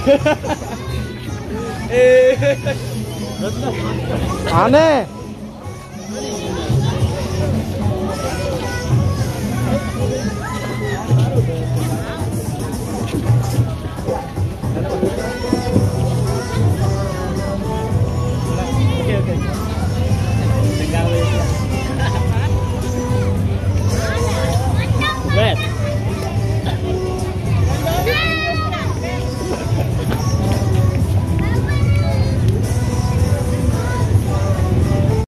안 해.